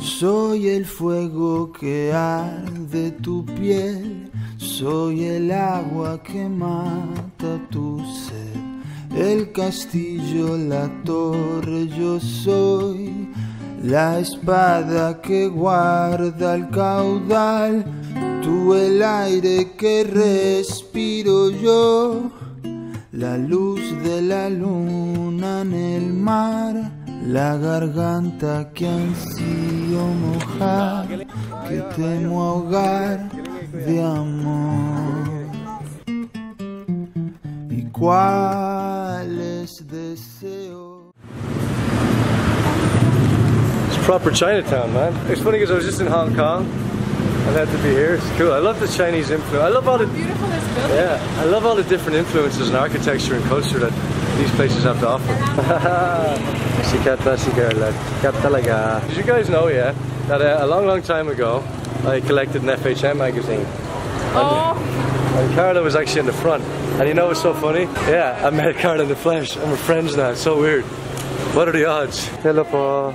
Soy el fuego que arde tu piel, soy el agua que mata tu sed, el castillo, la torre, yo soy. La espada que guarda el caudal, tú el aire que respiro yo, la luz de la luna en el mar, la garganta que ansío mojar, que temo ahogar de amor. ¿Y cuáles deseo? It's proper Chinatown, man. It's funny because I was just in Hong Kong and had to be here. It's cool. I love the Chinese influence. I love all the Beautiful this building. yeah. I love all the different influences in architecture and culture that these places have to offer. Sikata Sigarla. Katalaga. Did you guys know, yeah, that uh, a long, long time ago, I collected an FHM magazine. Oh, And Carla was actually in the front. And you know what's so funny? Yeah, I met Carla in the flesh and we're friends now. It's so weird. What are the odds? Hello, po.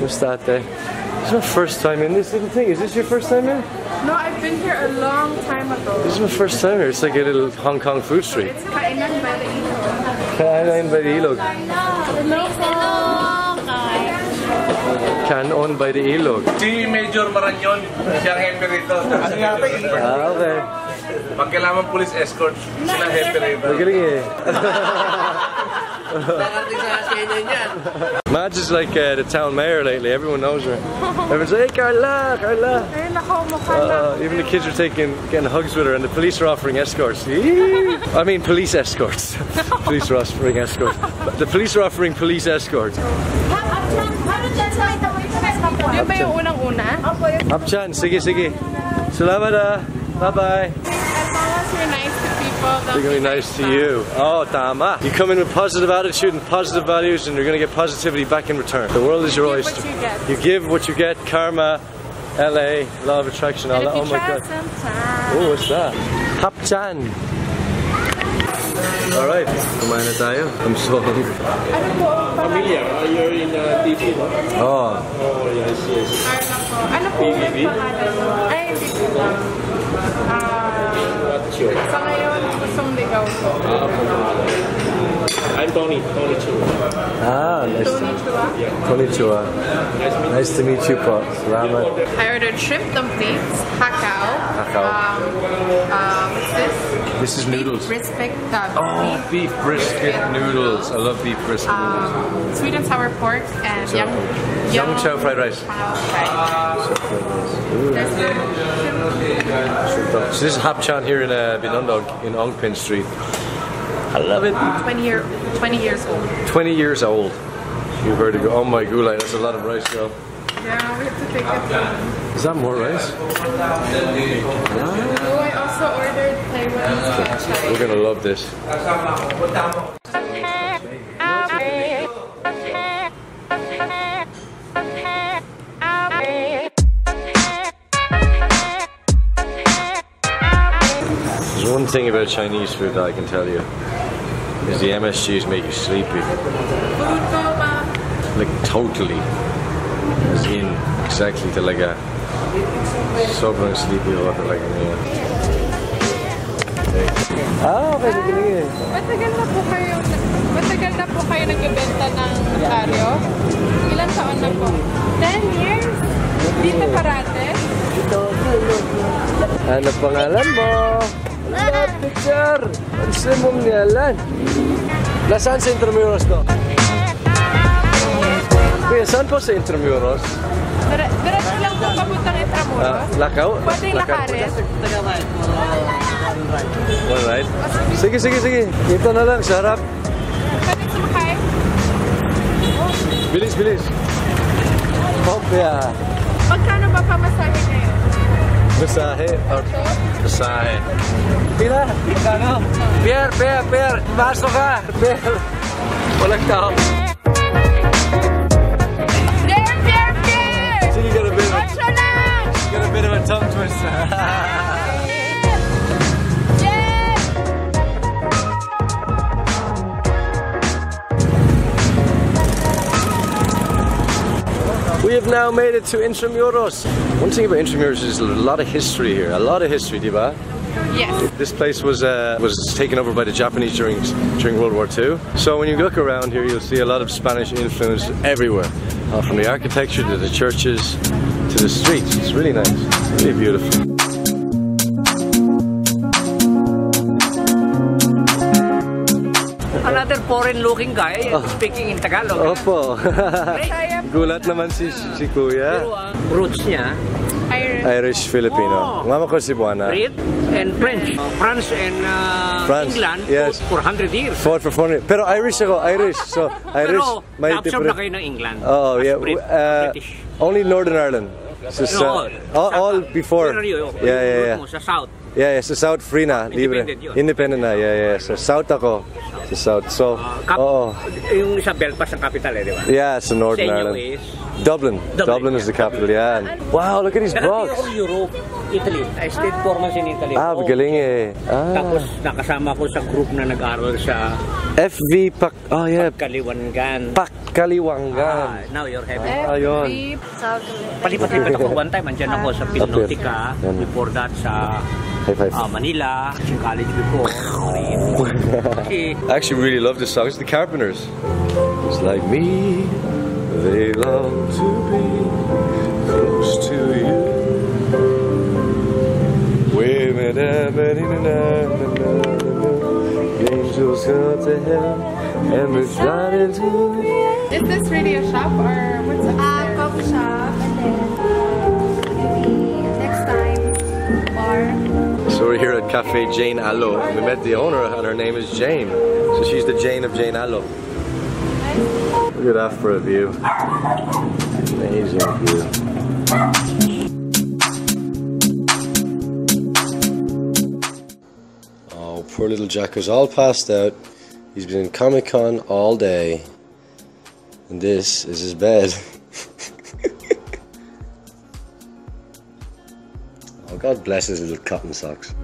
Mustate. This is my first time in this little thing. Is this your first time here? no, I've been here a long time ago. This is my first time here. It's like a little Hong Kong food street. It's Kain by the Ilog. Hello po. Kanon by the Ilog. Si Major Maranyon, siya ang hepe rito. Ano nga pa Ah, okay. Pag kailangan police escort, sila hepe rito. Magaling eh. Madge is like uh, the town mayor lately. Everyone knows her. Everyone's like, hey, Carla, Carla. Ay, nako, mukha na. Uh, even the kids are taking getting hugs with her, and the police are offering escorts. I mean, police escorts. police are offering escorts. The police are offering police escorts. Yun ba yung unang-una? Hapchan, sige, sige. Salamat ah. Bye-bye. As long as you're nice to people, they'll They're to be nice to you. Oh, tama. You come in with positive attitude and positive values, and you're going to get positivity back in return. The world is your what oyster. you get. You give what you get. Karma, LA, law of attraction, all that. Oh you my god. sometime. Oh, what's that? Hapchan. All right, kumain na tayo. I'm so hungry. Ano? Familiar, you're in uh, TV, no? Oh, Oh, yes, yes. Carla po. Ano po? Ay, hindi ko. Ah, What's your? I'm Tony, Tony Chu. ah, nice to meet you. Tony Chua. Nice to meet you po. Salamat. I ordered shrimp dumplings, hakao. Hakao. Um, uh, what's this? This is noodles. Beef brisket. Uh, Oh, beef brisket noodles. I love beef brisket noodles. Um, sweet and sour pork and So- yum, Yum chow fried rice. chow fried rice. There's the So this is Hapchan here in uh, Binondo in Ongpin Street. I love it. 20 year, 20 years old. 20 years old. You heard it go. Oh my gulai, that's a lot of rice, girl. Yeah, we have to take it. Is that more rice? Oh, I also ordered Taiwanese We're gonna love this. One thing about Chinese food that I can tell you. Is the MSGs make you sleepy. Food coma. Like totally. As in exactly talaga. Sobrang sleepy ako talaga ngayon. Ah, okay, sige. Matagal na po kayo, matagal na po kayo nagbebenta ng karyo? Ilan taon na po? 10 years? Dito parate? Ano pangalan mo? Hello, teacher! Ang simong niyalan. Nasaan sa Intramuros to? Kuya, saan po sa Intramuros? Dire- Diretso lang po papuntang Ah, Intramuros. Lakaw? Pwedeng lakarin. Alright. Sige, sige, sige. Dito na lang, sa harap. Pwedeng sumakay. Bilis, bilis. Hopya. Magkano ba pamasahe ngayon? Besahe or besahe. Tira, ano? Pier, pier, pier. Masok ka. Pier. Walang tao. We have now made it to Intramuros. One thing about Intramuros is a lot of history here. A lot of history, diba? Yes. This place was uh, was taken over by the Japanese during during World War II. So when you look around here, you'll see a lot of Spanish influence everywhere, uh, from the architecture to the churches to the streets. It's really nice. It's really beautiful. Another foreign-looking guy Oh. speaking in Tagalog. Opo. Kaya Gulat naman si si Kuya. Pero ang roots niya, Irish. Irish Filipino. Oh. Mama ko si Buana. Brit and French. France and uh, France, England yes. for 100 years. Fought for foreign. Pero Irish ako, Irish. So Irish Pero may na-absorb na kayo ng England. Oh yeah, Brit, uh, British. only Northern Ireland. So, No, sa- all, all before. Yun, Yeah, yeah, yeah. Sa South. Yeah, yeah, sa South free na, libre. Independent yun. Independent na, yeah, yeah. Sa South ako. Sa South. So, Uh, cap- oo. Yung sa Belfast ang capital eh, di ba? Yeah, sa Sa Northern inyo Ireland. is Dublin. Dublin. Dublin, is the capital, yeah. Wow, look at these bugs. ako Europe, Italy. I stayed four months in Italy. Ah, magaling eh. Ah. Tapos nakasama ko sa group na nag-aral sa FV Pak... Oh, yeah. Kaliwangan. Pakaliwangan. Ah, now you're having Ah, yun. Deep. Palipat-lipat ako one time, andyan ako sa Pilnotica. Yan. Before that sa High five. ah, Manila, sa college before. Kasi I actually really love this song. It's the Carpenters. It's like me, they long to be close to you. Women, the angels come to him and the shining to Is this really a shop or what's Uh, upstairs? coffee shop Cafe Jane Allo, and we met the owner, and her name is Jane. So she's the Jane of Jane Allo. Look at that for a view. Amazing view. Oh, poor little Jack was all passed out. He's been in Comic Con all day, and this is his bed. oh, God bless his little cotton socks.